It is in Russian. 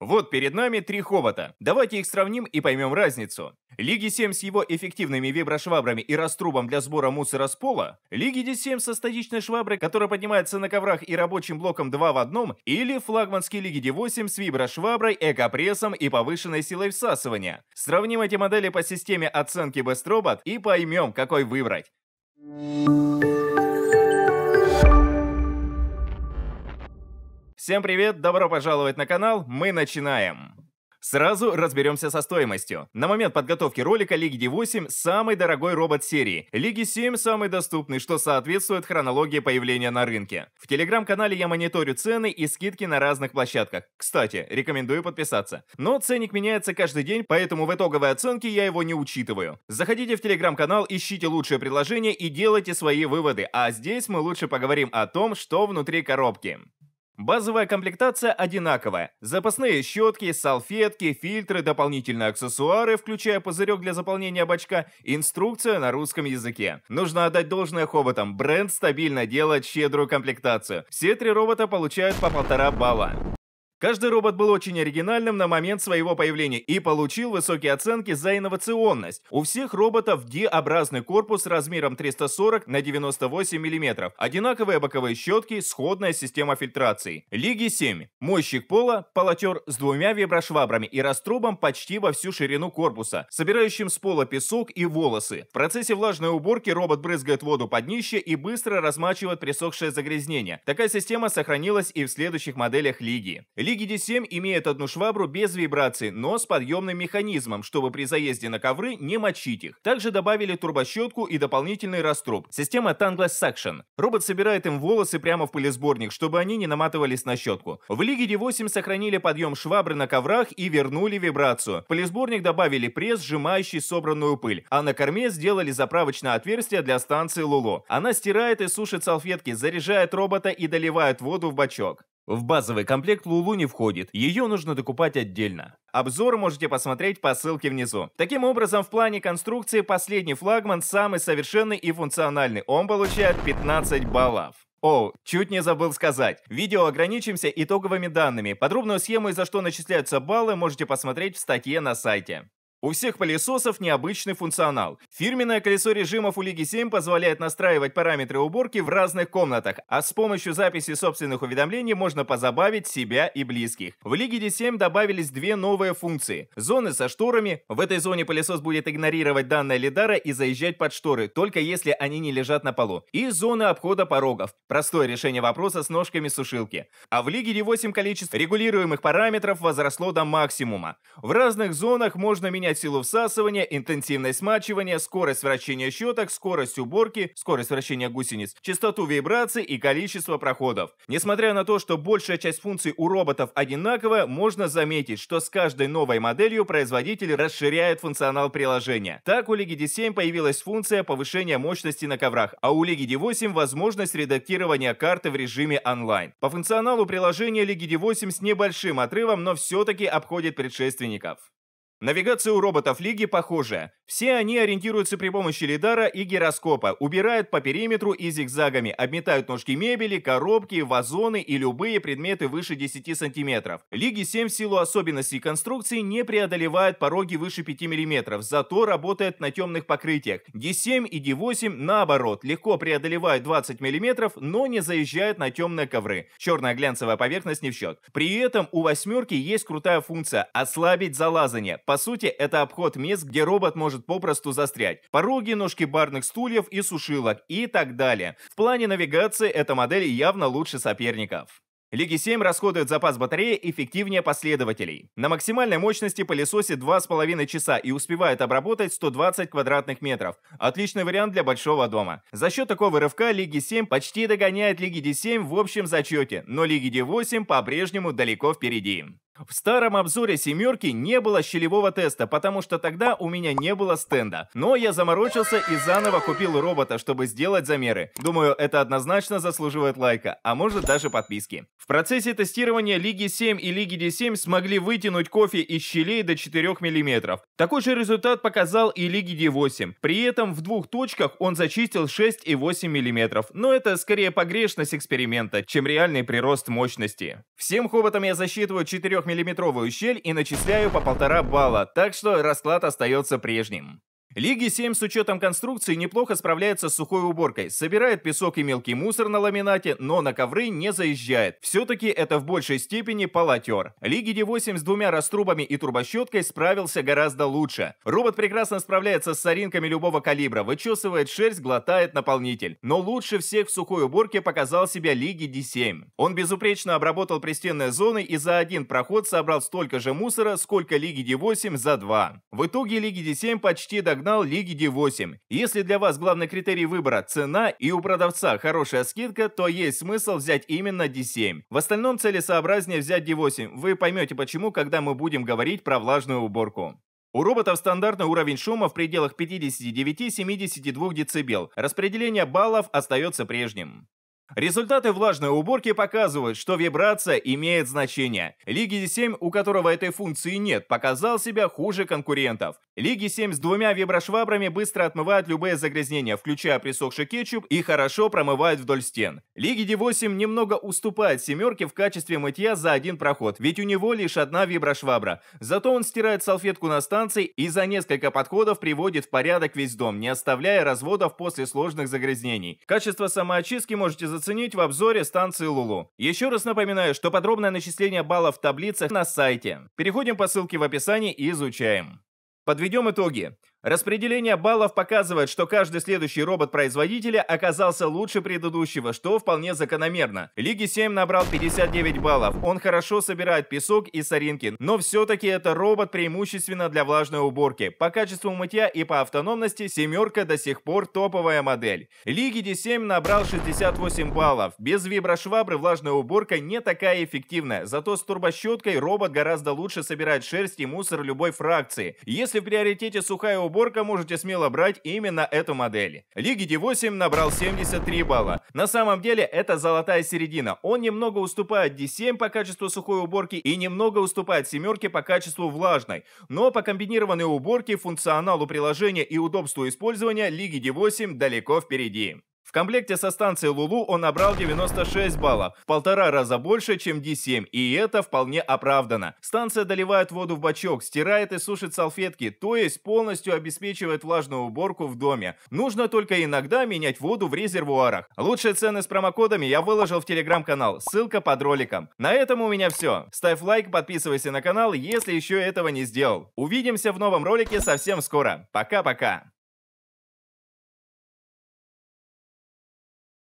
Вот перед нами три хобота. Давайте их сравним и поймем разницу. Лиги 7 с его эффективными виброшвабрами и раструбом для сбора мусора с пола, Лиги D7 со статичной шваброй, которая поднимается на коврах и рабочим блоком 2 в одном, или флагманские Лиги D8 с виброшваброй, экопрессом и повышенной силой всасывания. Сравним эти модели по системе оценки Best Robot и поймем, какой выбрать. Всем привет, добро пожаловать на канал, мы начинаем! Сразу разберемся со стоимостью. На момент подготовки ролика Лиги D8 самый дорогой робот серии. Лиги 7 самый доступный, что соответствует хронологии появления на рынке. В телеграм-канале я мониторю цены и скидки на разных площадках. Кстати, рекомендую подписаться. Но ценник меняется каждый день, поэтому в итоговой оценке я его не учитываю. Заходите в телеграм-канал, ищите лучшее предложение и делайте свои выводы. А здесь мы лучше поговорим о том, что внутри коробки. Базовая комплектация одинаковая. Запасные щетки, салфетки, фильтры, дополнительные аксессуары, включая пузырек для заполнения бачка, инструкция на русском языке. Нужно отдать должное хоботам, бренд стабильно делает щедрую комплектацию. Все три робота получают по полтора балла. Каждый робот был очень оригинальным на момент своего появления и получил высокие оценки за инновационность. У всех роботов D-образный корпус размером 340 на 98 мм, одинаковые боковые щетки, сходная система фильтрации. Лиги 7. Мойщик пола, полотер с двумя виброшвабрами и раструбом почти во всю ширину корпуса, собирающим с пола песок и волосы. В процессе влажной уборки робот брызгает воду под днище и быстро размачивает присохшее загрязнение. Такая система сохранилась и в следующих моделях Лиги. Лиги D7 имеет одну швабру без вибрации, но с подъемным механизмом, чтобы при заезде на ковры не мочить их. Также добавили турбощетку и дополнительный раструб. Система Tangless Suction. Робот собирает им волосы прямо в пылесборник, чтобы они не наматывались на щетку. В Лиге D8 сохранили подъем швабры на коврах и вернули вибрацию. В пылесборник добавили пресс, сжимающий собранную пыль, а на корме сделали заправочное отверстие для станции Луло. Она стирает и сушит салфетки, заряжает робота и доливает воду в бачок. В базовый комплект Лулу не входит, ее нужно докупать отдельно. Обзор можете посмотреть по ссылке внизу. Таким образом, в плане конструкции последний флагман самый совершенный и функциональный. Он получает 15 баллов. О, чуть не забыл сказать. Видео ограничимся итоговыми данными. Подробную схему и за что начисляются баллы можете посмотреть в статье на сайте. У всех пылесосов необычный функционал. Фирменное колесо режимов у Лиги 7 позволяет настраивать параметры уборки в разных комнатах, а с помощью записи собственных уведомлений можно позабавить себя и близких. В Лиге D7 добавились две новые функции. Зоны со шторами. В этой зоне пылесос будет игнорировать данные лидара и заезжать под шторы, только если они не лежат на полу. И зоны обхода порогов. Простое решение вопроса с ножками сушилки. А в Лиге D8 количество регулируемых параметров возросло до максимума. В разных зонах можно менять менять силу всасывания, интенсивность смачивания, скорость вращения щеток, скорость уборки, скорость вращения гусениц, частоту вибраций и количество проходов. Несмотря на то, что большая часть функций у роботов одинаковая, можно заметить, что с каждой новой моделью производитель расширяет функционал приложения. Так у Лиги D7 появилась функция повышения мощности на коврах, а у Лиги D8 возможность редактирования карты в режиме онлайн. По функционалу приложения Лиги D8 с небольшим отрывом, но все-таки обходит предшественников. Навигация у роботов Лиги похожая. Все они ориентируются при помощи лидара и гироскопа, убирают по периметру и зигзагами, обметают ножки мебели, коробки, вазоны и любые предметы выше 10 см. Лиги 7 в силу особенностей конструкции не преодолевают пороги выше 5 мм, зато работает на темных покрытиях. D7 и D8 наоборот, легко преодолевают 20 мм, но не заезжают на темные ковры. Черная глянцевая поверхность не в счет. При этом у восьмерки есть крутая функция – ослабить залазание по сути, это обход мест, где робот может попросту застрять. Пороги, ножки барных стульев и сушилок и так далее. В плане навигации эта модель явно лучше соперников. Лиги 7 расходует запас батареи эффективнее последователей. На максимальной мощности пылесосит 2,5 часа и успевает обработать 120 квадратных метров. Отличный вариант для большого дома. За счет такого рывка Лиги 7 почти догоняет Лиги D7 в общем зачете, но Лиги D8 по-прежнему далеко впереди. В старом обзоре семерки не было щелевого теста, потому что тогда у меня не было стенда. Но я заморочился и заново купил робота, чтобы сделать замеры. Думаю, это однозначно заслуживает лайка, а может даже подписки. В процессе тестирования Лиги 7 и Лиги D7 смогли вытянуть кофе из щелей до 4 мм. Такой же результат показал и Лиги D8. При этом в двух точках он зачистил 6,8 мм. Но это скорее погрешность эксперимента, чем реальный прирост мощности. Всем хоботам я засчитываю 4 миллиметровую щель и начисляю по полтора балла, так что расклад остается прежним. Лиги 7 с учетом конструкции неплохо справляется с сухой уборкой, собирает песок и мелкий мусор на ламинате, но на ковры не заезжает. Все-таки это в большей степени полотер. Лиги D8 с двумя раструбами и трубощеткой справился гораздо лучше. Робот прекрасно справляется с соринками любого калибра, вычесывает шерсть, глотает наполнитель. Но лучше всех в сухой уборке показал себя Лиги D7. Он безупречно обработал пристенные зоны и за один проход собрал столько же мусора, сколько Лиги D8 за два. В итоге Лиги D7 почти догнал догнал Лиги D8. Если для вас главный критерий выбора – цена и у продавца хорошая скидка, то есть смысл взять именно D7. В остальном целесообразнее взять D8. Вы поймете почему, когда мы будем говорить про влажную уборку. У роботов стандартный уровень шума в пределах 59-72 дБ. Распределение баллов остается прежним. Результаты влажной уборки показывают, что вибрация имеет значение. Лиги 7, у которого этой функции нет, показал себя хуже конкурентов. Лиги 7 с двумя виброшвабрами быстро отмывают любые загрязнения, включая присохший кетчуп, и хорошо промывают вдоль стен. Лиги D8 немного уступает семерке в качестве мытья за один проход, ведь у него лишь одна виброшвабра. Зато он стирает салфетку на станции и за несколько подходов приводит в порядок весь дом, не оставляя разводов после сложных загрязнений. Качество самоочистки можете заценить в обзоре станции Лулу. Еще раз напоминаю, что подробное начисление баллов в таблицах на сайте. Переходим по ссылке в описании и изучаем. Подведем итоги. Распределение баллов показывает, что каждый следующий робот производителя оказался лучше предыдущего, что вполне закономерно. Лиги 7 набрал 59 баллов, он хорошо собирает песок и соринки, но все-таки это робот преимущественно для влажной уборки. По качеству мытья и по автономности семерка до сих пор топовая модель. Лиги D7 набрал 68 баллов. Без виброшвабры влажная уборка не такая эффективная, зато с турбощеткой робот гораздо лучше собирает шерсть и мусор любой фракции. Если в приоритете сухая уборка, уборка, можете смело брать именно эту модель. Лиги D8 набрал 73 балла. На самом деле это золотая середина. Он немного уступает D7 по качеству сухой уборки и немного уступает семерке по качеству влажной. Но по комбинированной уборке, функционалу приложения и удобству использования Лиги D8 далеко впереди. В комплекте со станцией Лулу он набрал 96 баллов, в полтора раза больше, чем D7, и это вполне оправдано. Станция доливает воду в бачок, стирает и сушит салфетки, то есть полностью обеспечивает влажную уборку в доме. Нужно только иногда менять воду в резервуарах. Лучшие цены с промокодами я выложил в телеграм-канал, ссылка под роликом. На этом у меня все. Ставь лайк, подписывайся на канал, если еще этого не сделал. Увидимся в новом ролике совсем скоро. Пока-пока.